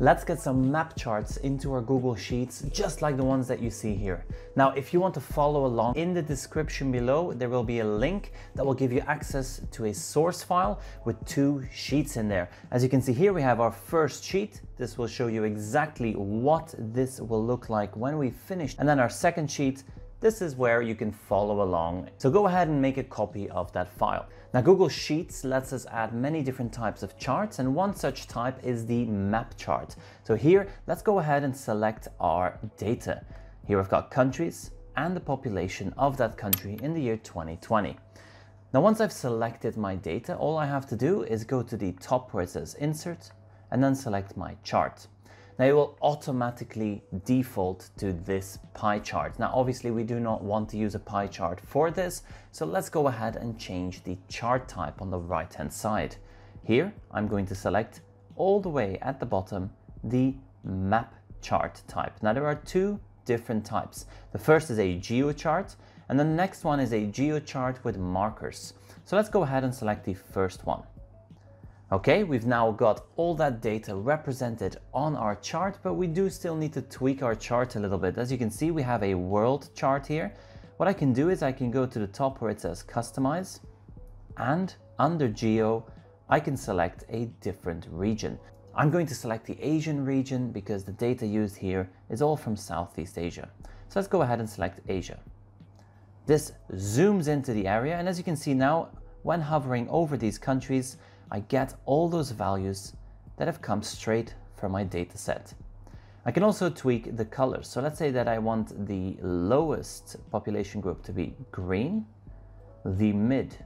Let's get some map charts into our Google Sheets, just like the ones that you see here. Now, if you want to follow along, in the description below, there will be a link that will give you access to a source file with two sheets in there. As you can see here, we have our first sheet. This will show you exactly what this will look like when we finish. And then our second sheet, this is where you can follow along. So go ahead and make a copy of that file. Now Google Sheets lets us add many different types of charts and one such type is the map chart. So here, let's go ahead and select our data. Here I've got countries and the population of that country in the year 2020. Now once I've selected my data, all I have to do is go to the top where it says Insert and then select my chart. Now it will automatically default to this pie chart. Now obviously we do not want to use a pie chart for this, so let's go ahead and change the chart type on the right hand side. Here I'm going to select all the way at the bottom the map chart type. Now there are two different types. The first is a geochart and the next one is a geochart with markers. So let's go ahead and select the first one. Okay, we've now got all that data represented on our chart, but we do still need to tweak our chart a little bit. As you can see, we have a world chart here. What I can do is I can go to the top where it says customize and under geo, I can select a different region. I'm going to select the Asian region because the data used here is all from Southeast Asia. So let's go ahead and select Asia. This zooms into the area and as you can see now, when hovering over these countries, I get all those values that have come straight from my data set. I can also tweak the colors. So let's say that I want the lowest population group to be green, the mid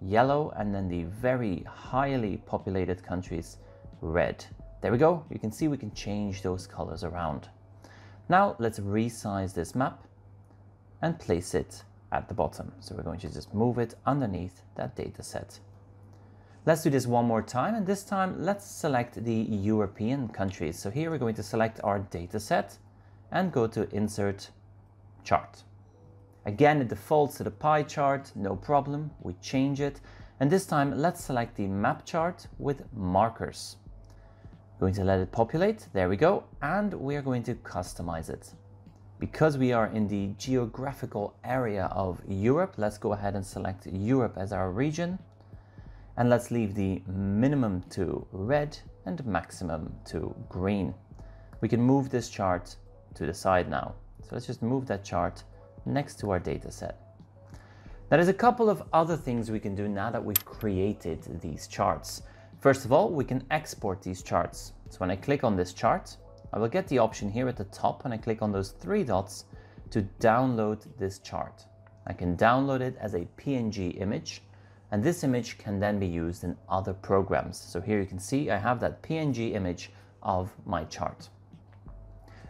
yellow, and then the very highly populated countries red. There we go. You can see we can change those colors around. Now let's resize this map and place it at the bottom. So we're going to just move it underneath that data set. Let's do this one more time and this time let's select the European countries. So here we're going to select our data set and go to Insert Chart. Again, it defaults to the pie chart, no problem, we change it. And this time let's select the map chart with markers. Going to let it populate, there we go, and we are going to customize it. Because we are in the geographical area of Europe, let's go ahead and select Europe as our region and let's leave the minimum to red and maximum to green. We can move this chart to the side now. So let's just move that chart next to our data set. Now there's a couple of other things we can do now that we've created these charts. First of all, we can export these charts. So when I click on this chart, I will get the option here at the top and I click on those three dots to download this chart. I can download it as a PNG image and this image can then be used in other programs. So here you can see I have that PNG image of my chart.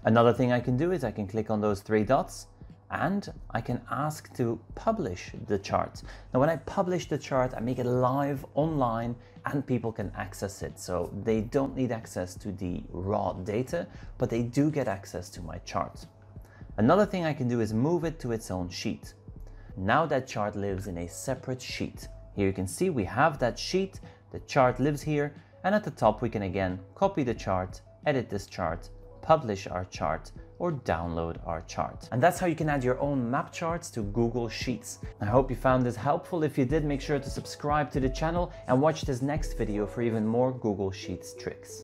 Another thing I can do is I can click on those three dots and I can ask to publish the chart. Now when I publish the chart, I make it live online and people can access it. So they don't need access to the raw data, but they do get access to my chart. Another thing I can do is move it to its own sheet. Now that chart lives in a separate sheet. Here you can see we have that sheet, the chart lives here, and at the top we can again copy the chart, edit this chart, publish our chart, or download our chart. And that's how you can add your own map charts to Google Sheets. I hope you found this helpful. If you did, make sure to subscribe to the channel and watch this next video for even more Google Sheets tricks.